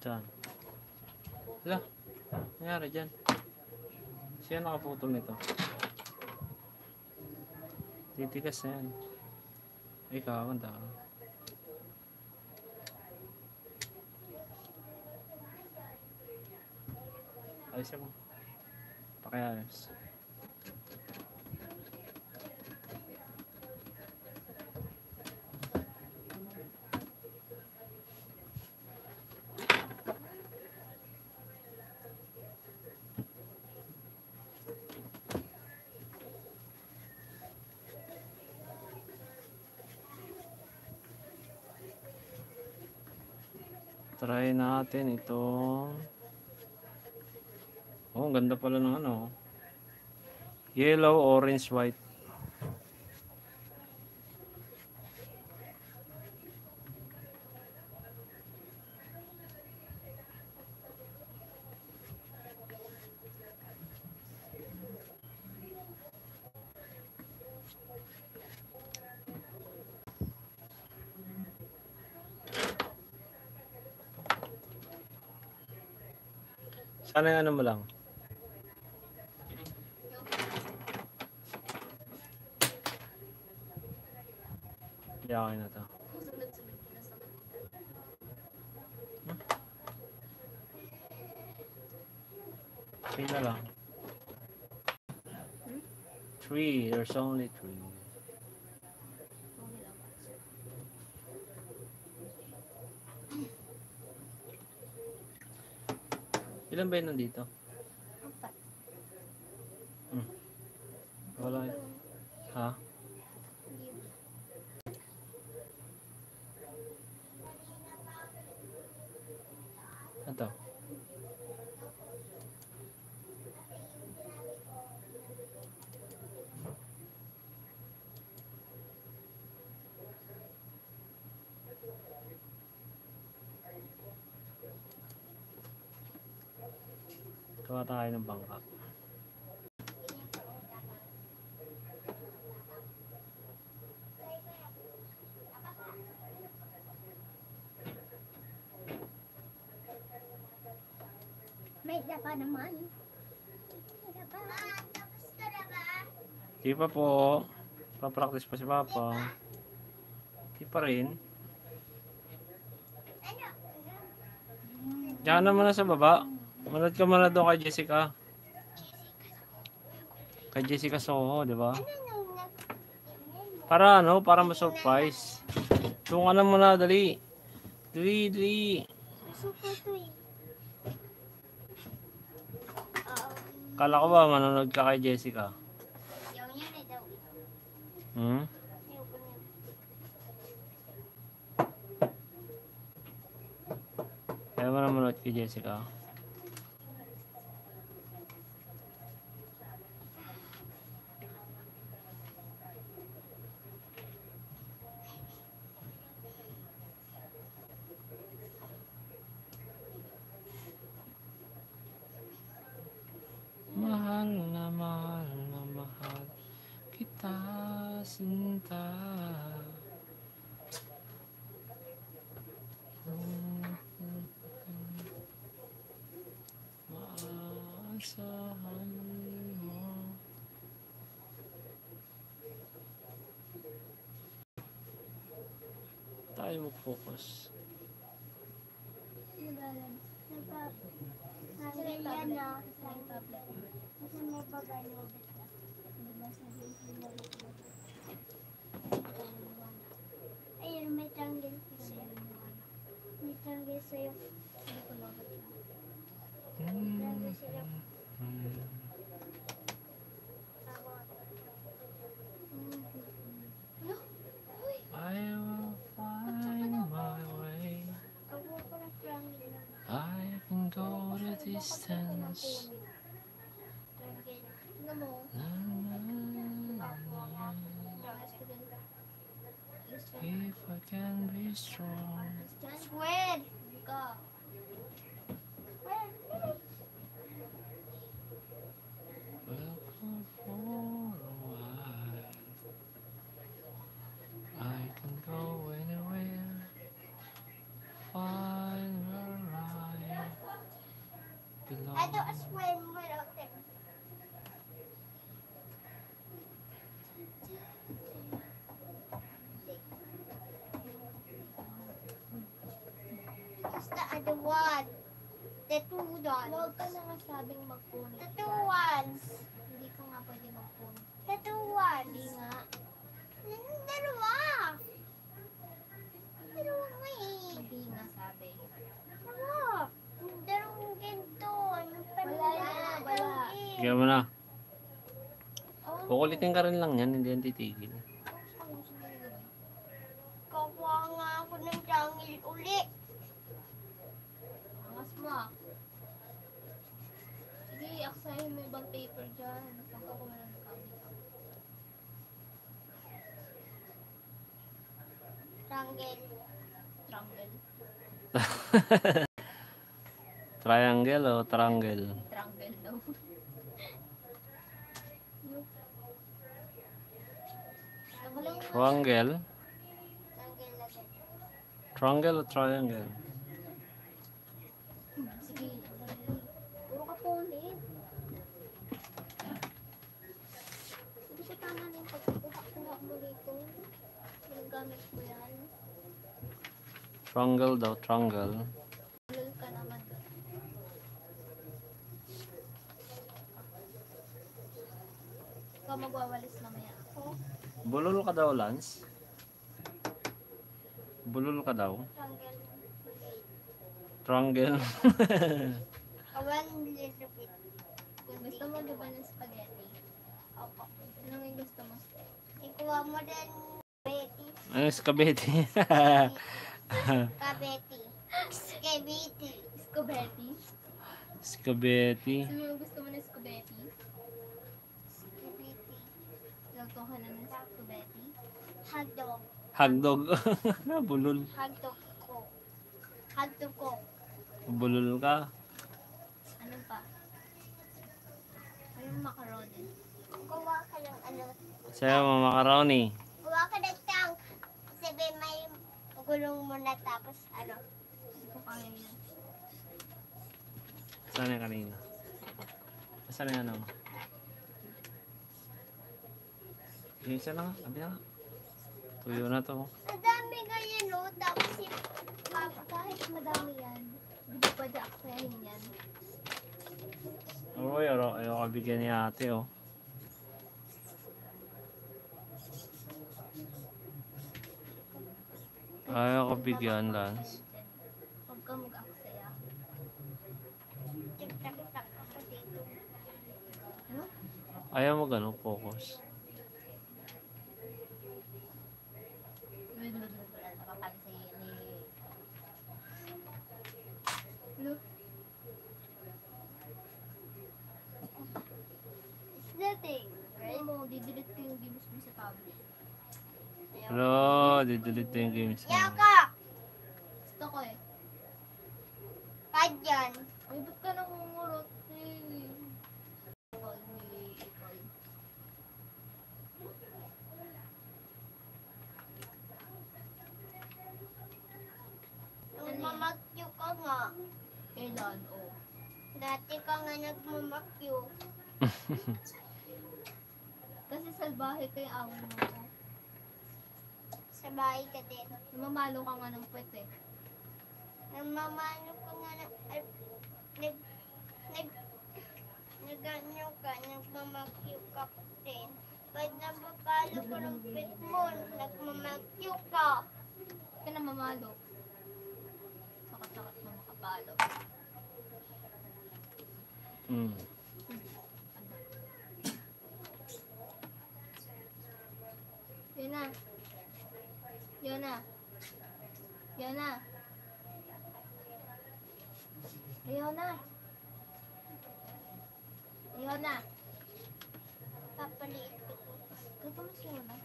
Saan? Wala. Nangyari dyan. Siya nakaputol nito. Titigas na yan. Ikaw, ang tao. Try natin itong Oh, ganda pala ng ano. Yellow, orange, white. Yung ano mo lang. Yakin na to. Three na lang. Three. There's only three. Ba yun nandito? Apat. Wala. yun. Ha? Ito. Gawa tayo ng bangka. May dapa naman. May. Ah, tapos na? Di pa po. Pa-practice pa si Papa. Di pa rin. Diyan naman na sa baba. Manood ka muna doon kay Jessica. Kay Jessica Soho, di ba? Para ano, para ma-surprise. Ka na muna, dali. Dali, dali. Kala ko ba manonood ka kay Jessica? Daw. Hmm? Kaya mo na manood kay Jessica. Mahal na mahal na mahal kita sinta. Maasahan mo. Tayo mag-focus. Nagpa... Yan na. Kasi may pagano. Di ba sabi ko Ayun, may triangle kasi. May triangle sa'yo. Hindi ko lobot lang. Triangle sila. I will find my way. Ako ko na triangle lang. I can go the distance. If I can be strong. Squid! Go. Squid! For a while, I can go anywhere, find where I What's the one? The two dots. Huwag ka na nga sabing magpunit. The two ones. Hindi ka nga pwede magpunit. The two ones. Hindi nga. Dalawa. Dalawa nga eh. Hindi nga sabi. Dalawa. Yung Dalawang ganito. Ano pa Wala na, wala. Kaya mo na. Oh, Kukulitin ka rin lang yan, hindi yan titigil. Kakuha nga ako ng jangil uli. Angas mo ah. Sige, aksayin mo yung ibang paper dyan. Pagka ko lang gamit ako. Jangil. Triangle. Triangle o triangle? Triangle daw. Triangle? Triangle o triangle? Sige. Puro ka punit. Hindi ko tama na yung pagkukuha-kuha mo rito. Ginagamit ko yan. Triangle daw, triangle. Lul ka naman. Ikaw magwawalis mamaya. Ako? Bulol ka daw, Lance? Bulol ka daw? Jangil. Triangle. One little bit. Gusto mo di ba ng spaghetti? Opo. Anong yung gusto mo? Ikuha mo din Betty. ano yung spaghetti? Skabiti. Scobetti? spaghetti. Sabi mo gusto mo ng scobetti? Luto ka na ng scobetti? Hagdog. Hagdog. Bulol. Hagdog ko. Hagdog ko. Bulol ka. Ano pa? Ano yung macaroni? Kuha ka ng ano. Sa'yo, mga macaroni. Kuha ka ng tank. Sabi may gulong mo na tapos ano. Ko yun. Saan yung kanina? Saan yung ano? Yung isa na nga. Sabi na nga. Tuyo na to. Ang dami ganyan no. Tapos si Papa. Kahit madami yan, hindi ko pwede aksayahin yan. Oo, ayaw, ayaw ka bigyan ni ate, oh. Ayaw ka bigyan, Lance. Huwag ka mag-aksaya. Ayaw mo ganun, focus. Nakapansin ni... Look, It's nothing. right? mo, didelete ko yung games mo sa tablet. Hello, didelete na yung games mo. Yaka! Gusto ko eh. Yan. Ay, ba't ka nangungurot eh? Call me, call. Nung mamakyo ka nga. Kailan? Oh. Dati ka nga nagmamakyo. Kasi salbahe kay awon mo. Sa bahay ka din. Namamalo ka nga ng puwet eh. Namamano ka nga na... Ay, nag... Nag... Nagano ka, nagmamakyo ka din. Pag napapalo ko ng pit mo, nagmamakyo ka. Ka namamalo. Sakat-sakat mo makapalo. Mm. Yun na. Yun na. Yun na. Ayun na. Papaliit ko. Mo siya na.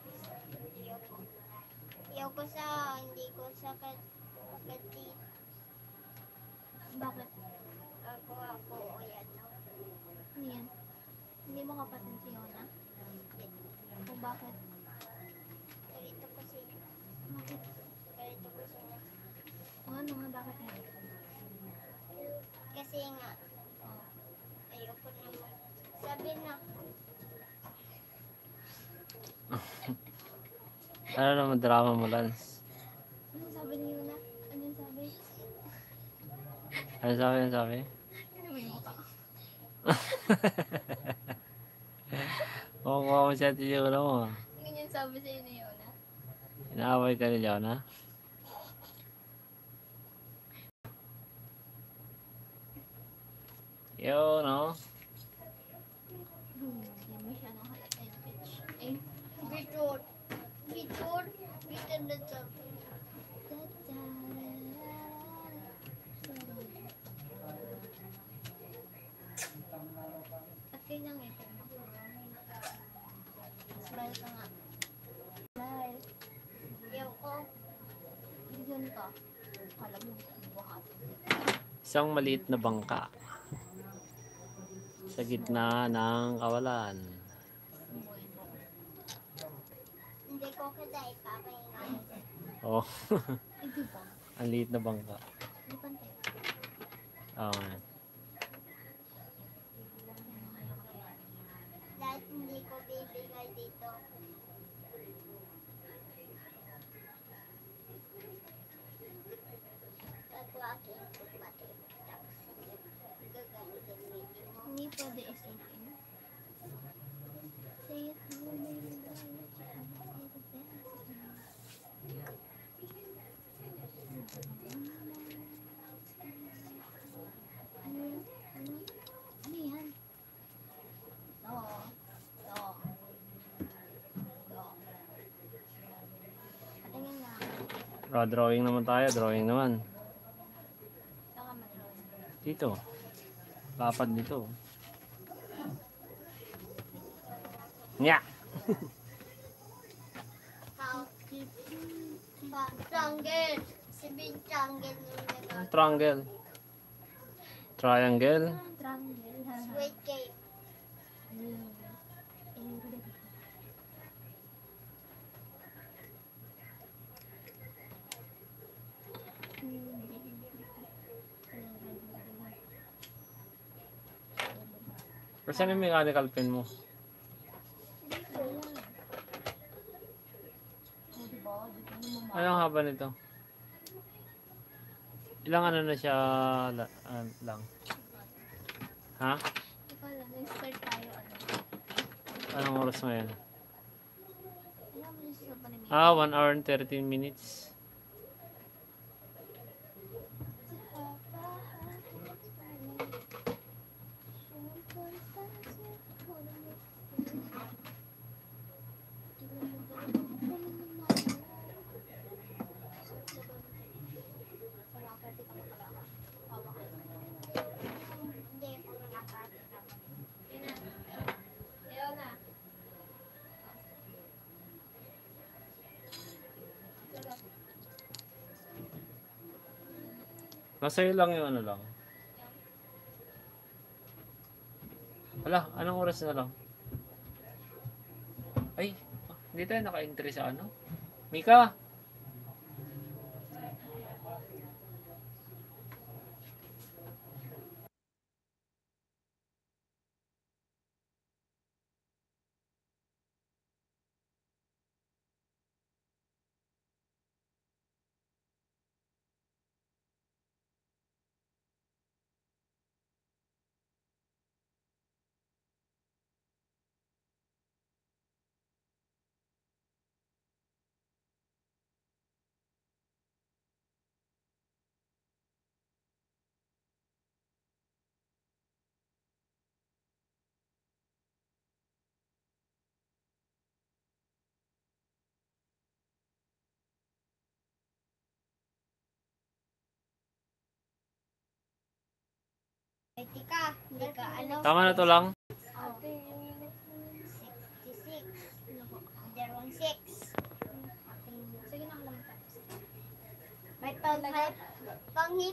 Ayoko. Ayoko sa... Hindi ko sa kat... Katit. Bakit? Ako ako. O yan. Ano yan? Hindi mo kapatid si Yona? Kung bakit? Ganito ko siya. Bakit? Ganito ko siya. O ano nga, bakit nga? Kasi nga, Oh. ayoko naman. Sabi na, Ano naman drama mo, Lance? Ano sabi ni Yona? Ano sabi? Ano sabi? Ano sabi? Ano ba yung mukha? Kukuha mo siya at yung ulo mo. Ganyan sabi sa'yo na yun, ha? Inaaway ka ni Jonah? Yo, no? Hmm, Hindi mo siya nakalata yung pitch. Eh, Bitur. Bitur. Bitur na sabi. At kailang ito. Smile ka nga. Smile. Ko. Bigyan ka. Kala mo, buhat. Isang maliit na bangka sa gitna ng kawalan. Hindi ko kita ipapahinga. Oh, ang liit na bangka. Oo nga. Dahil hindi ko bibigay dito. Tatwakin ko pati. Tapos gagamitin video mo. Hindi pwede isipin. Say it to me. Ano yun? Ano? Ano yan? Oo. Oo. Oo. Patingin na. Raw drawing naman tayo, drawing naman. Dito. Lapad dito. Nya! Triangle. Triangle Triangle. Triangle. Triangle. Sweet cake. Pero saan yung mechanical pen mo? Anong haba nito? Ilang ano na siya la, ah, lang? Ha? Ikaw lang, nag-start tayo ano. Anong oras mo. Ah, 1 hour and 13 minutes. Nasa iyo lang yung ano lang. Wala, anong oras na lang? Ay, hindi tayo naka-entry sa ano? Mika! Tika, hindi ka ano. Tama na to lang? Ate, 66. 06. Sige na, tapos. May panghip, panghip